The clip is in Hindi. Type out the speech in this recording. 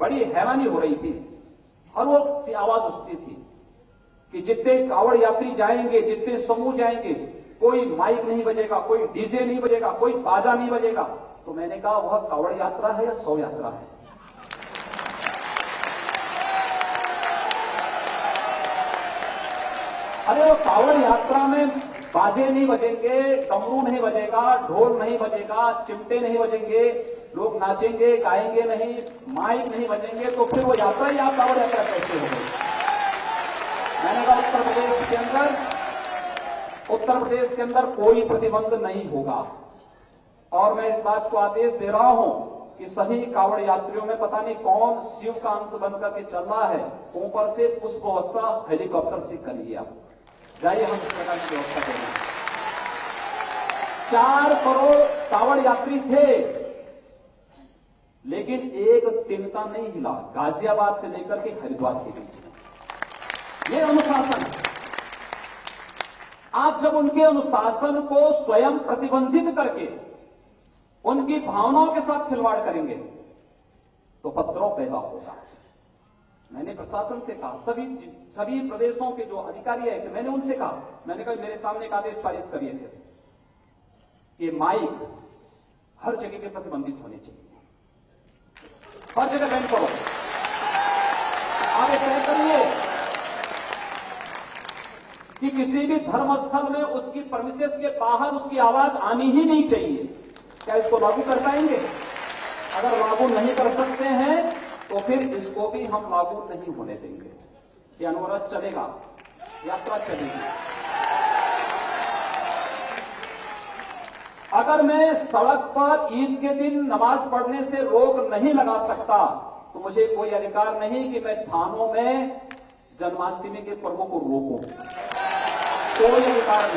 बड़ी हैरानी हो रही थी। हर वक्त आवाज़ उठती थी कि जितने कावड़ यात्री जाएँगे, जितने समूह जाएँगे, कोई माइक नहीं बजेगा, कोई डीजे नहीं बजेगा, कोई बाजा नहीं बजेगा। तो मैंने कहा, वह कावड़ यात्रा है या सौ यात्रा है? अरे, वो कावड़ यात्रा में बाजे नहीं बजेंगे डमरू नहीं बजेगा, ढोल नहीं बजेगा, चिमटे नहीं बजेंगे, लोग नाचेंगे, गाएँगे नहीं, माइक नहीं बजेंगे तो फिर वो यात्रा ही आप कावड़ यात्रा कैसे हो गई मैंने कहा उत्तर प्रदेश के अंदर, उत्तर प्रदेश के अंदर कोई प्रतिबंध नहीं होगा। और मैं इस बात को आदेश दे रहा हूँ कि सभी कावड़ यात्रियों में पता नहीं कौन शिव का अंश बनकर के चल रहा है, ऊपर से पुष्प अवस्था, हेलीकॉप्टर से करिए आप जाइए, हम इस प्रकार की व्यवस्था करेंगे चार करोड़ कावड़ यात्री थे, लेकिन एक तिनका नहीं हिला गाजियाबाद से लेकर के हरिद्वार के बीच। ये अनुशासन। आप जब उनके अनुशासन को स्वयं प्रतिबंधित करके उनकी भावनाओं के साथ खिलवाड़ करेंगे तो पत्रों पैदा होगा मैंने प्रशासन से कहा, सभी सभी प्रदेशों के जो अधिकारी है मैंने उनसे कहा, मैंने कहा, मेरे सामने एक आदेश पारित करिए थे कि माइक हर जगह पे प्रतिबंधित होने चाहिए। हर जगह बैन करो। आप ये तय करिए कि किसी भी धर्मस्थल में उसकी परमिसेस के बाहर उसकी आवाज़ आनी ही नहीं चाहिए। क्या इसको लागू कर पाएँगे? अगर लागू नहीं कर सकते हैं तो फिर इसको भी हम लागू नहीं होने देंगे। ये अनुरोध चलेगा, यात्रा चलेगी। अगर मैं सड़क पर ईद के दिन नमाज़ पढ़ने से रोक नहीं लगा सकता तो मुझे कोई अधिकार नहीं कि मैं थानों में जन्माष्टमी के पर्वों को रोकूं। कोई अधिकार नहीं।